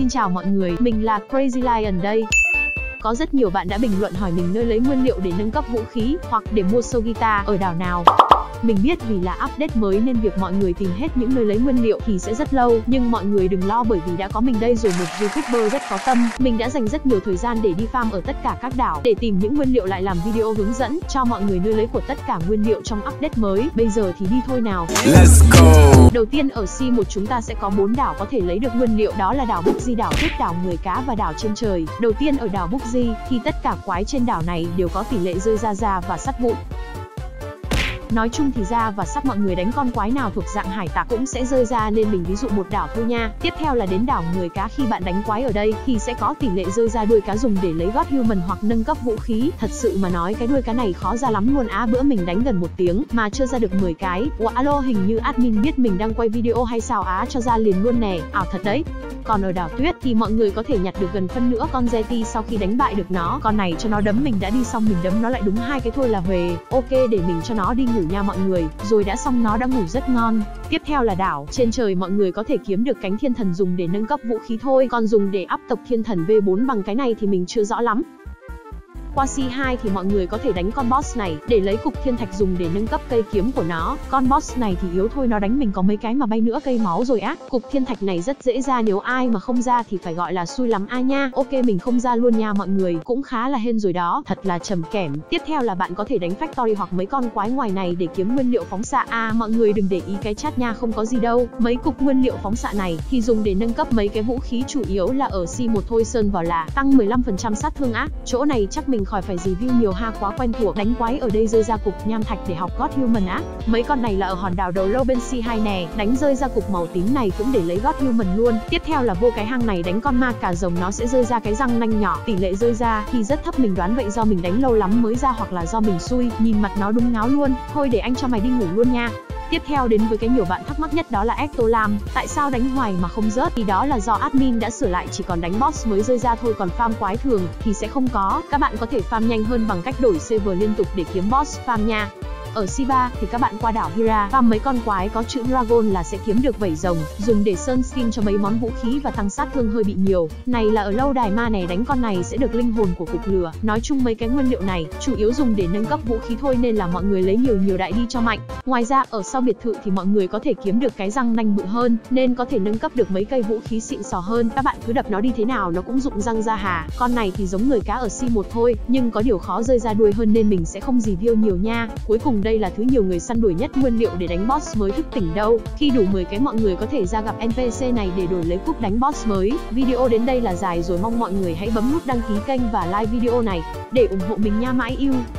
Xin chào mọi người, mình là Crazy Lion đây. Có rất nhiều bạn đã bình luận hỏi mình nơi lấy nguyên liệu để nâng cấp vũ khí hoặc để mua sâu guitar ở đảo nào. Mình biết vì là update mới nên việc mọi người tìm hết những nơi lấy nguyên liệu thì sẽ rất lâu, nhưng mọi người đừng lo bởi vì đã có mình đây rồi một youtuber rất có tâm. Mình đã dành rất nhiều thời gian để đi farm ở tất cả các đảo để tìm những nguyên liệu lại làm video hướng dẫn cho mọi người nơi lấy của tất cả nguyên liệu trong update mới. Bây giờ thì đi thôi nào. Let's go. Đầu tiên ở C1 chúng ta sẽ có bốn đảo có thể lấy được nguyên liệu đó là đảo Bukji, đảo Tuyết, đảo Người Cá và đảo Trên Trời. Đầu tiên ở đảo Bukji thì tất cả quái trên đảo này đều có tỷ lệ rơi ra da và sắt vụn. Nói chung thì ra và sắp mọi người đánh con quái nào thuộc dạng hải tặc cũng sẽ rơi ra nên mình ví dụ một đảo thôi nha. Tiếp theo là đến đảo người cá khi bạn đánh quái ở đây thì sẽ có tỷ lệ rơi ra đuôi cá dùng để lấy gót human hoặc nâng cấp vũ khí. Thật sự mà nói, cái đuôi cá này khó ra lắm luôn á, bữa mình đánh gần một tiếng mà chưa ra được 10 cái. Ủa, alo, hình như admin biết mình đang quay video hay sao á, cho ra liền luôn nè. Ảo thật đấy. Còn ở đảo tuyết thì mọi người có thể nhặt được gần phân nữa con Zeti sau khi đánh bại được nó. Con này cho nó đấm mình đã đi xong mình đấm nó lại đúng hai cái thôi là về. Ok, để mình cho nó đi ngủ nha mọi người. Rồi đã xong nó đã ngủ rất ngon. Tiếp theo là đảo. Trên trời mọi người có thể kiếm được cánh thiên thần dùng để nâng cấp vũ khí thôi. Còn dùng để áp tộc thiên thần V4 bằng cái này thì mình chưa rõ lắm. Qua C2 thì mọi người có thể đánh con boss này để lấy cục thiên thạch dùng để nâng cấp cây kiếm của nó. Con boss này thì yếu thôi nó đánh mình có mấy cái mà bay nữa cây máu rồi á. Cục thiên thạch này rất dễ ra nếu ai mà không ra thì phải gọi là xui lắm ai nha. Ok mình không ra luôn nha mọi người, cũng khá là hên rồi đó, thật là trầm kẻm. Tiếp theo là bạn có thể đánh factory hoặc mấy con quái ngoài này để kiếm nguyên liệu phóng xạ. À mọi người đừng để ý cái chat nha, không có gì đâu. Mấy cục nguyên liệu phóng xạ này thì dùng để nâng cấp mấy cái vũ khí chủ yếu là ở C1 thôi sơn vào là tăng 15% sát thương á. Chỗ này chắc mình khỏi phải review nhiều ha quá quen thuộc đánh quái ở đây rơi ra cục nham thạch để học God Human á. Mấy con này là ở hòn đảo đầu lâu bên C2 nè, đánh rơi ra cục màu tím này cũng để lấy God Human luôn. Tiếp theo là vô cái hang này đánh con ma cà rồng nó sẽ rơi ra cái răng nanh nhỏ, tỷ lệ rơi ra thì rất thấp, mình đoán vậy do mình đánh lâu lắm mới ra hoặc là do mình xui, nhìn mặt nó đúng ngáo luôn. Thôi để anh cho mày đi ngủ luôn nha. Tiếp theo đến với cái nhiều bạn thắc mắc nhất đó là Ectolam, tại sao đánh hoài mà không rớt? Thì đó là do admin đã sửa lại chỉ còn đánh boss mới rơi ra thôi còn farm quái thường thì sẽ không có. Các bạn có thể farm nhanh hơn bằng cách đổi server liên tục để kiếm boss farm nha. Ở C3 thì các bạn qua đảo Hira và mấy con quái có chữ Dragon là sẽ kiếm được vảy rồng, dùng để sơn skin cho mấy món vũ khí và tăng sát thương hơi bị nhiều. Này là ở lâu đài ma này đánh con này sẽ được linh hồn của cục lửa. Nói chung mấy cái nguyên liệu này chủ yếu dùng để nâng cấp vũ khí thôi nên là mọi người lấy nhiều nhiều đại đi cho mạnh. Ngoài ra ở sau biệt thự thì mọi người có thể kiếm được cái răng nanh bự hơn nên có thể nâng cấp được mấy cây vũ khí xịn sò hơn. Các bạn cứ đập nó đi thế nào nó cũng dụng răng ra hà. Con này thì giống người cá ở C1 thôi, nhưng có điều khó rơi ra đuôi hơn nên mình sẽ không review nhiều nha. Cuối cùng cùng đây là thứ nhiều người săn đuổi nhất nguyên liệu để đánh boss mới thức tỉnh đâu. Khi đủ 10 cái mọi người có thể ra gặp NPC này để đổi lấy cúp đánh boss mới. Video đến đây là dài rồi, mong mọi người hãy bấm nút đăng ký kênh và like video này để ủng hộ mình nha mãi yêu.